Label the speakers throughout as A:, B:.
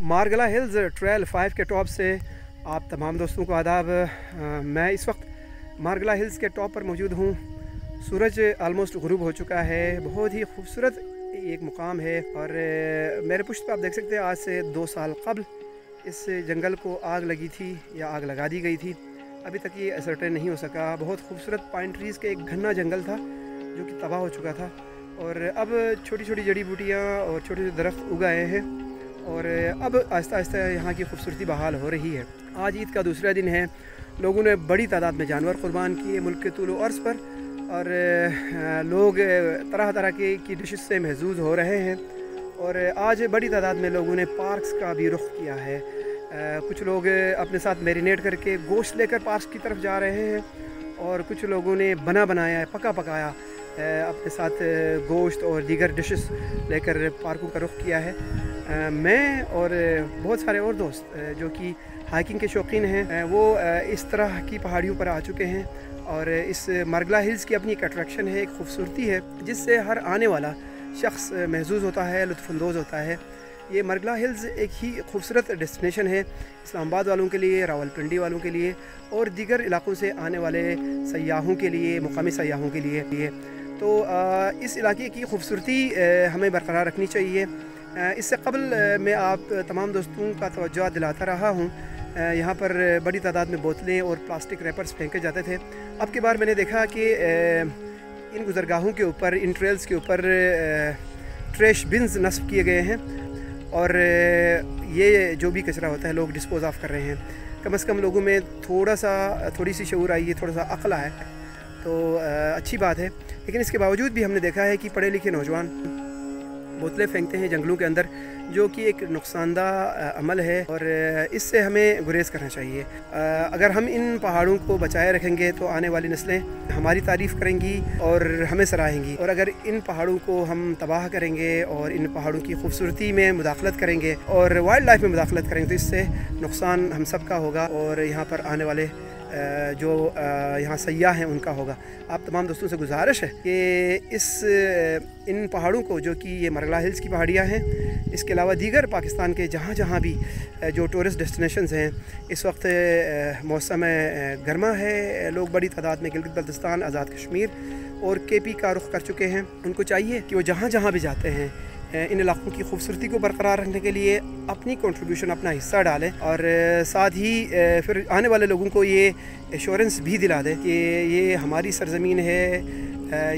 A: Margalla hills trail five के top से आप तमाम दोस्तों को आदाब मैं इस वक्त मारगला हिल्स के टॉप पर मौजूद हूँ। सूरज आलमोस्ट गुरूब हो चुका है, बहुत ही खूबसूरत एक मुकाम है और मेरे पुश्त पर आप देख सकते हैं, आज से दो साल कबल इस जंगल को आग लगी थी या आग लगा दी गई थी। अभी तक ये असरटेन नहीं हो सका। बहुत खूबसूरत पाइन ट्रीज़ के एक घना जंगल था जो कि तबाह हो चुका था और अब छोटी छोटी जड़ी बूटियाँ और छोटे छोटे दरख्त उगाए हैं। और अब आहिस्ता आहिस्ता यहाँ की खूबसूरती बहाल हो रही है। आज ईद का दूसरा दिन है। लोगों ने बड़ी तादाद में जानवर कुर्बान किए मुल्क के तूल अर्ज़ पर और लोग तरह तरह के, की डिश से महजूज हो रहे हैं। और, आज बड़ी तादाद में लोगों ने पार्क्स का भी रुख किया है। कुछ लोग अपने साथ मैरिनेट करके गोश्त लेकर पार्क्स की तरफ़ जा रहे हैं और कुछ लोगों ने बना बनाया है, पका पकाया अपने साथ गोश्त और दीगर डिशेस लेकर पार्कों का रुख किया है। मैं और बहुत सारे और दोस्त जो कि हाइकिंग के शौकीन हैं वो इस तरह की पहाड़ियों पर आ चुके हैं और इस मरगला हिल्स की अपनी एक अट्रैक्शन है, एक खूबसूरती है, जिससे हर आने वाला शख्स महजूज होता है लुफानंदोज़ होता है। ये मरगला हिल्स एक ही खूबसूरत डेस्टिनेशन है, इस्लामाबाद वालों के लिए, रावलपिंडी वालों के लिए और दीगर इलाकों से आने वाले सयाहों के लिए, मुकामी सयाहों के लिए। तो इस इलाके की खूबसूरती हमें बरकरार रखनी चाहिए। इससे कबल मैं आप तमाम दोस्तों का तोज्जो दिलाता रहा हूँ। यहाँ पर बड़ी तादाद में बोतलें और प्लास्टिक रैपर्स फेंके जाते थे। अब के बार मैंने देखा कि इन गुजरगाहों के ऊपर, इन ट्रेल्स के ऊपर ट्रेश बिन्स नस्ब किए गए हैं और ये जो भी कचरा होता है, लोग डिस्पोज ऑफ़ कर रहे हैं। कम अज़ कम लोगों में थोड़ा सा थोड़ी सी शूर आई है थोड़ा सा अकला है। तो अच्छी बात है। लेकिन इसके बावजूद भी हमने देखा है कि पढ़े लिखे नौजवान बोतलें फेंकते हैं जंगलों के अंदर, जो कि एक नुकसानदा अमल है और इससे हमें गुरेज करना चाहिए। अगर हम इन पहाड़ों को बचाए रखेंगे तो आने वाली नस्लें हमारी तारीफ़ करेंगी और हमें सराहेंगी। और अगर इन पहाड़ों को हम तबाह करेंगे और इन पहाड़ों की खूबसूरती में मुदाखलत करेंगे और वाइल्ड लाइफ में मुदाखलत करेंगे तो इससे नुकसान हम सब का होगा और यहाँ पर आने वाले जो यहाँ सयाह हैं, उनका होगा। आप तमाम दोस्तों से गुजारिश है कि इस इन पहाड़ों को, जो कि ये मरगला हिल्स की पहाड़ियाँ हैं, इसके अलावा दीगर पाकिस्तान के जहाँ जहाँ भी जो टूरिस्ट डेस्टिनेशंस हैं, इस वक्त मौसम गर्मा है, लोग बड़ी तादाद में गिलगित बल्तिस्तान, आज़ाद कश्मीर और के पी का रुख कर चुके हैं। उनको चाहिए कि वो जहाँ जहाँ भी जाते हैं इन इलाकों की खूबसूरती को बरकरार रखने के लिए अपनी कंट्रीब्यूशन अपना हिस्सा डालें और साथ ही फिर आने वाले लोगों को ये एश्योरेंस भी दिला दें कि ये हमारी सरजमीन है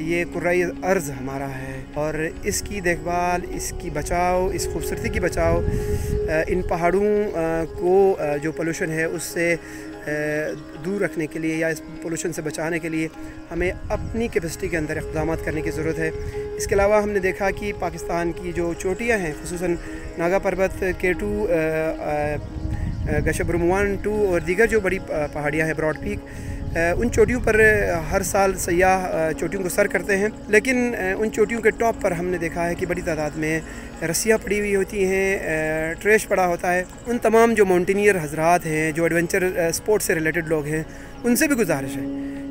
A: ये कुर्राई अर्ज़ हमारा है और इसकी देखभाल, इसकी बचाव, इस खूबसूरती की बचाव इन पहाड़ों को जो पोल्यूशन है उससे दूर रखने के लिए या इस पोल्यूशन से बचाने के लिए हमें अपनी कैपेसिटी के अंदर इकदाम करने की ज़रूरत है। इसके अलावा हमने देखा कि पाकिस्तान की जो चोटियाँ हैं खसूस नागा पर्वत के टू गशब्रमवान टू और दीगर जो बड़ी पहाड़ियाँ हैं, ब्रॉड पीक उन चोटियों पर हर साल सयाह चोटियों को सर करते हैं। लेकिन उन चोटियों के टॉप पर हमने देखा है कि बड़ी तादाद में रस्सियाँ पड़ी हुई होती हैं ट्रेश पड़ा होता है। उन तमाम जो माउंटेनियर हजरात हैं, जो एडवेंचर स्पोर्ट्स से रिलेटेड लोग हैं, उनसे भी गुजारिश है।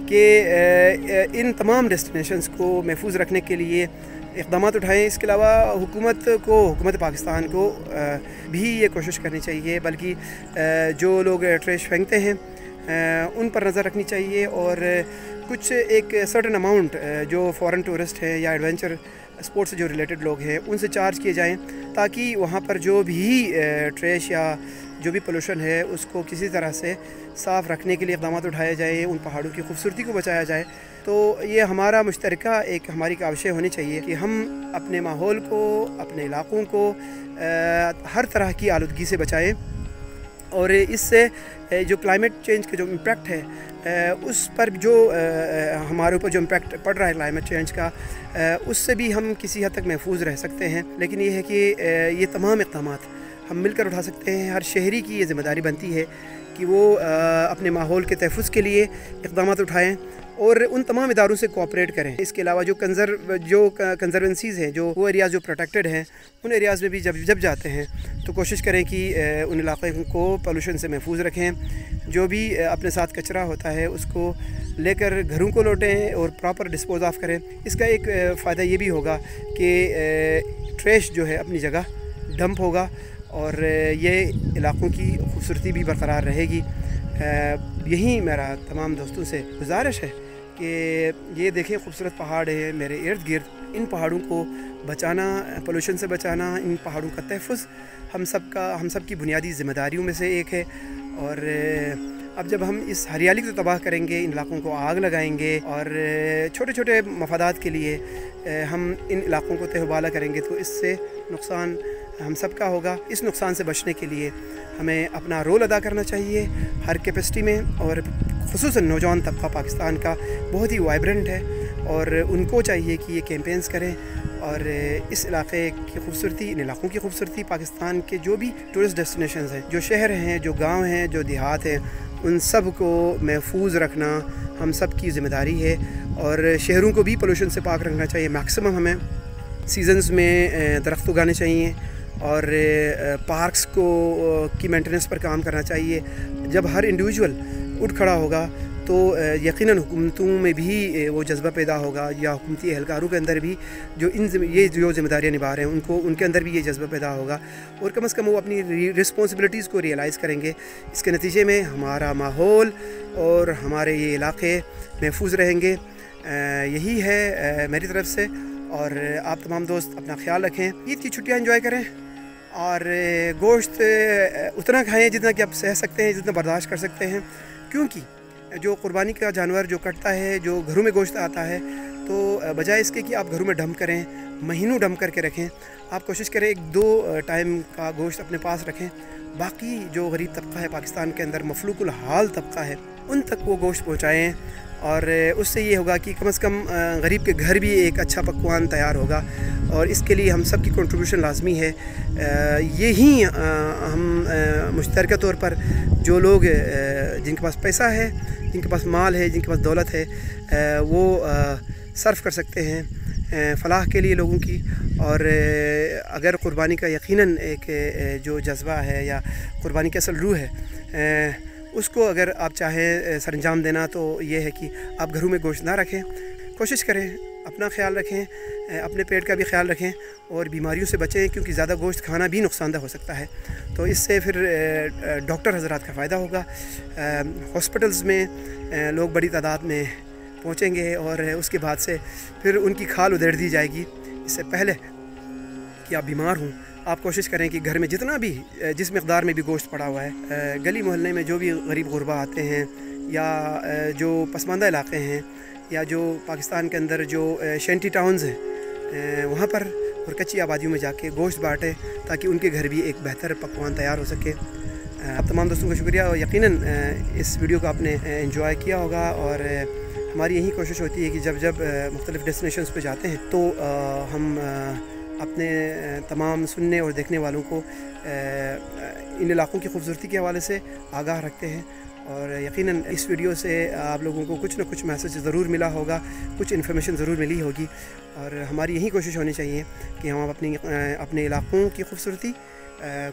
A: कि इन तमाम डेस्टिनेशंस को महफूज रखने के लिए इकदाम उठाएँ। इसके अलावा हुकूमत को, हुकूमत पाकिस्तान को भी ये कोशिश करनी चाहिए, बल्कि जो लोग ट्रेश फेंकते हैं उन पर नज़र रखनी चाहिए और कुछ एक सर्टन अमाउंट जो फॉरेन टूरिस्ट हैं या एडवेंचर स्पोर्ट्स से जो रिलेटेड लोग हैं, उनसे चार्ज किए जाएँ, ताकि वहाँ पर जो भी ट्रेश या जो भी पोल्यूशन है उसको किसी तरह से साफ़ रखने के लिए इकदाम उठाए जाए उन पहाड़ों की खूबसूरती को बचाया जाए। तो ये हमारा मुश्तर एक हमारी काविशें होनी चाहिए कि हम अपने माहौल को अपने इलाक़ों को आ, हर तरह की आलूदगी से बचाएँ। और इससे जो क्लाइमेट चेंज का जो इम्पेक्ट है उस पर जो हमारे ऊपर जो इम्पेक्ट पड़ रहा है क्लाइमेट चेंज का उससे भी हम किसी हद तक महफूज रह सकते हैं। लेकिन ये है कि ये तमाम इकदाम हम मिलकर उठा सकते हैं। हर शहरी की ये ज़िम्मेदारी बनती है कि वो अपने माहौल के तहफ़ के लिए इकदाम उठाएँ और उन तमाम इदारों से कोऑपरेट करें। इसके अलावा जो कंजर्व जो कंजर्वेंसीज़ हैं, जो वो एरियाज़ जो प्रोटेक्टेड हैं, उन एरियाज़ में भी जब जब जाते हैं तो कोशिश करें कि उन इलाक़े को पोल्यूशन से महफूज रखें। जो भी अपने साथ कचरा होता है, उसको लेकर घरों को लौटें और प्रॉपर डिस्पोज ऑफ़ करें। इसका एक फ़ायदा ये भी होगा कि ट्रेश जो है अपनी जगह डंप होगा और ये इलाक़ों की खूबसूरती भी बरकरार रहेगी। यही मेरा तमाम दोस्तों से गुजारिश है कि ये देखें, खूबसूरत पहाड़ है मेरे इर्द गिर्द। इन पहाड़ों को बचाना, पोल्यूशन से बचाना, इन पहाड़ों का तहफ़ हम सब का हम सब की बुनियादी ज़िम्मेदारियों में से एक है। और अब जब हम इस हरियाली को तबाह करेंगे, इन इलाकों को आग लगाएँगे और छोटे छोटे मफादात के लिए हम इन इलाकों को तहबाला करेंगे तो इससे नुकसान हम सब का होगा। इस नुकसान से बचने के लिए हमें अपना रोल अदा करना चाहिए हर कैपेसिटी में और खसूस नौजवान तबका पाकिस्तान का बहुत ही वाइब्रेंट है और उनको चाहिए कि ये कैंपेन्स करें और इस इलाके की खूबसूरती, इन इलाकों की खूबसूरती, पाकिस्तान के जो भी टूरिस्ट डेस्टिनेशन हैं, जो शहर हैं, जो गाँव हैं, जो देहात हैं, उन सबको महफूज रखना हम सब की ज़िम्मेदारी है और शहरों को भी पोल्यूशन से पाक रखना चाहिए। मैक्सिमम हमें सीजन्स में दरख्त उगाने चाहिए। और पार्क्स को की मेंटेनेंस पर काम करना चाहिए। जब हर इंडिविजुअल उठ खड़ा होगा तो यकीनन हुकूमतों में भी वो जज्बा पैदा होगा या हुकूमती एहलकारों के अंदर भी जो इन ये जो जिम्मेदारियाँ निभा रहे हैं, उनको, उनके अंदर भी ये जज्बा पैदा होगा। और कम अज़ कम वो अपनी रिस्पॉन्सिबिलिटीज़ को रियलाइज़ करेंगे। इसके नतीजे में हमारा माहौल और हमारे ये इलाके महफूज रहेंगे। यही है मेरी तरफ़ से। और, आप तमाम दोस्त अपना ख्याल रखें। ईद की छुट्टियाँ इन्जॉय करें। और गोश्त उतना खाएँ जितना कि आप सह सकते हैं, जितना बर्दाश्त कर सकते हैं। क्योंकि जो कुर्बानी का जानवर जो कटता है, जो घरों में गोश्त आता है तो बजाय इसके कि आप घरों में डम करें, महीनों डम करके रखें, आप कोशिश करें एक दो टाइम का गोश्त अपने पास रखें। बाकी जो गरीब तबका है, पाकिस्तान के अंदर मफलूकुल हाल तबका है, उन तक वो गोश्त पहुँचाएँ। और उससे ये होगा कि कम अज़ कम गरीब के घर भी एक अच्छा पकवान तैयार होगा। और इसके लिए हम सब की कंट्रीब्यूशन लाजमी है। यही हम मुश्तर तौर पर जो लोग जिनके पास पैसा है, जिनके पास माल है, जिनके पास दौलत है वो सर्फ कर सकते हैं फ़लाह के लिए लोगों की। और अगर क़ुरबानी का यकीनन एक जो जज्बा है या क़ुरबानी की असल रूह है उसको अगर आप चाहें सर अंजाम देना तो ये है कि आप घरों में गोश्त ना रखें। कोशिश करें, अपना ख्याल रखें अपने पेट का भी ख्याल रखें और बीमारियों से बचें, क्योंकि ज़्यादा गोश्त खाना भी नुकसानदह हो सकता है। तो इससे फिर डॉक्टर हजरात का फ़ायदा होगा। हॉस्पिटल्स में लोग बड़ी तादाद में पहुँचेंगे और उसके बाद से फिर उनकी खाल उधेड़ दी जाएगी। इससे पहले कि आप बीमार हों, आप कोशिश करें कि घर में जितना भी, जिस मकदार में भी गोश्त पड़ा हुआ है गली मोहल्ले में जो भी गरीब गुरबा आते हैं या जो पसमानदा इलाके हैं या जो पाकिस्तान के अंदर जो शेंटी टाउन्स हैं वहाँ पर और कच्ची आबादियों में जाके गोश्त बाँटें ताकि उनके घर भी एक बेहतर पकवान तैयार हो सके। आप तमाम दोस्तों का शुक्रिया और यकीनन इस वीडियो को आपने इन्जॉय किया होगा और हमारी यही कोशिश होती है कि जब जब मुख्तलिफ़ डेस्टिनेशन पर जाते हैं तो आ, हम आ, अपने तमाम सुनने और देखने वालों को इन इलाक़ों की खूबसूरती के हवाले से आगाह रखते हैं। और यकीनन इस वीडियो से आप लोगों को कुछ ना कुछ मैसेज ज़रूर मिला होगा कुछ इन्फॉर्मेशन ज़रूर मिली होगी। और हमारी यही कोशिश होनी चाहिए कि हम अपनी अपने इलाक़ों की खूबसूरती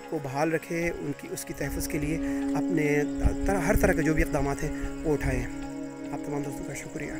A: को बहाल रखें उनकी उसकी तहफ़ के लिए अपने तरह हर तरह के जो भी इकदाम हैं वो उठाएँ। आप तमाम दोस्तों का शुक्रिया